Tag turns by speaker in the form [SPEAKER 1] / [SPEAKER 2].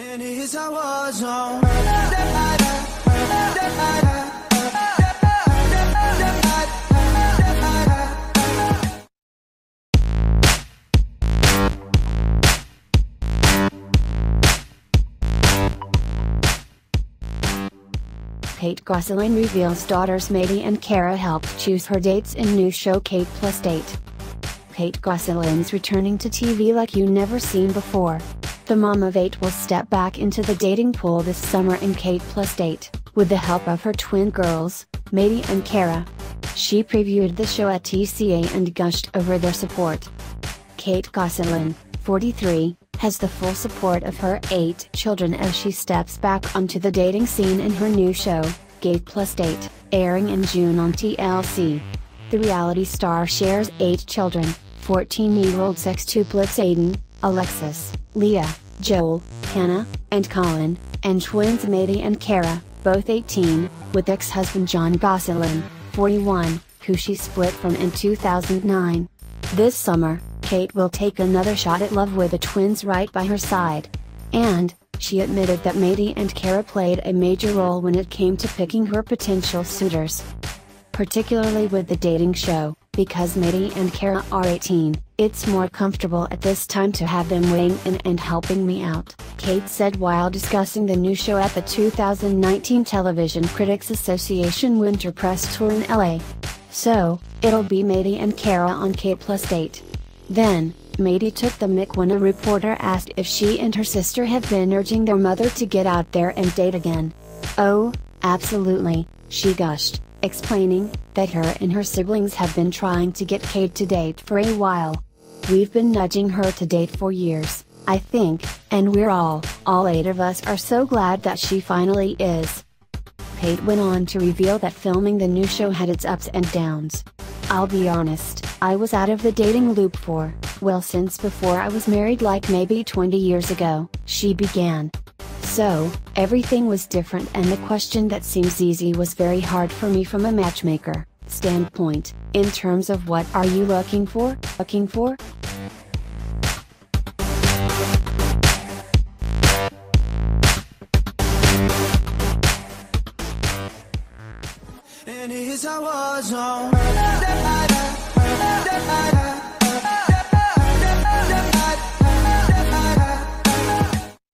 [SPEAKER 1] And it's a war zone.
[SPEAKER 2] Kate Gosselin reveals daughters Mady and Cara helped choose her dates in new show Kate Plus Date. Kate Gosselin's returning to TV like you never seen before. The mom of eight will step back into the dating pool this summer in Kate Plus Date, with the help of her twin girls, Mady and Cara. She previewed the show at TCA and gushed over their support. Kate Gosselin, 43, has the full support of her eight children as she steps back onto the dating scene in her new show, Kate Plus Date, airing in June on TLC. The reality star shares eight children 14 year old sextuplets Aaden, Alexis, Leah, Joel, Hannah, and Collin, and twins Mady and Cara, both 18, with ex husband Jon Gosselin, 41, who she split from in 2009. This summer, Kate will take another shot at love with the twins right by her side. And, she admitted that Mady and Cara played a major role when it came to picking her potential suitors. Particularly with the dating show, because Mady and Cara are 18, it's more comfortable at this time to have them weighing in and helping me out, Kate said while discussing the new show at the 2019 Television Critics Association Winter Press Tour in LA. So, it'll be Mady and Cara on Kate 8. Then, Mady took the mic when a reporter asked if she and her sister have been urging their mother to get out there and date again. Oh, absolutely, she gushed, explaining that her and her siblings have been trying to get Kate to date for a while. We've been nudging her to date for years, I think, and we're all, all eight of us are so glad that she finally is. Kate went on to reveal that filming the new show had its ups and downs. I'll be honest, I was out of the dating loop for, well since before I was married like maybe 20 years ago, she began. So, everything was different and the question that seems easy was very hard for me from a matchmaker standpoint, in terms of what are you looking for, looking for?
[SPEAKER 1] And it's a war zone.